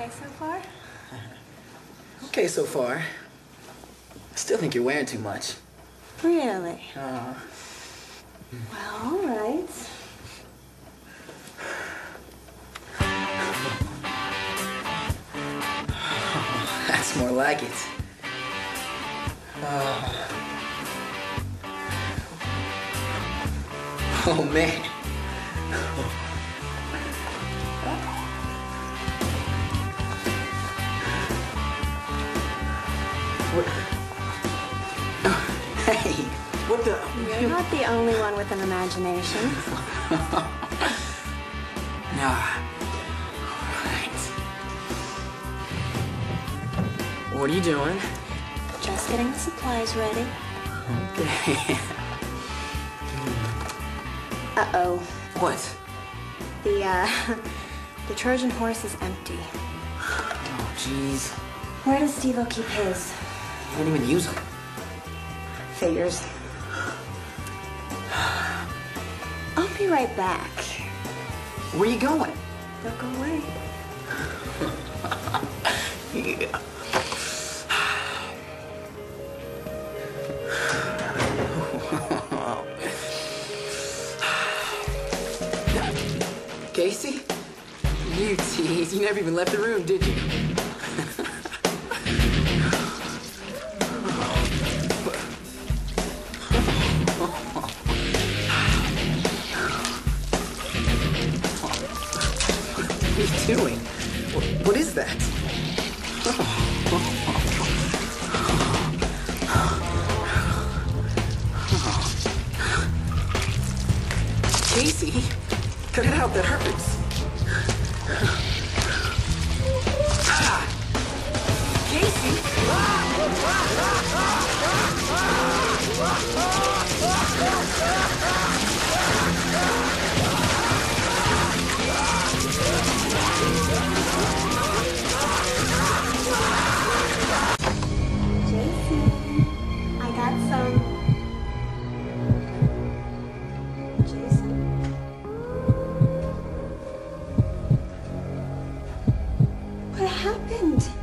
okay so far? Okay so far. I still think you're wearing too much. Really? Uh, Well, all right. that's more like it. Uh, oh man. What? Hey, what the? You're not the only one with an imagination. Nah. Right. What are you doing? Just getting the supplies ready. Okay. Uh-oh. what? The, uh, the Trojan horse is empty. Oh, jeez. Where does Steve-O keep his? You didn't even use them. Figures. I'll be right back. Where you going? Don't go away. Yeah. Casey? You tease. You never even left the room, did you? Doing? What, is that? Casey, cut it out. That hurts. Happened?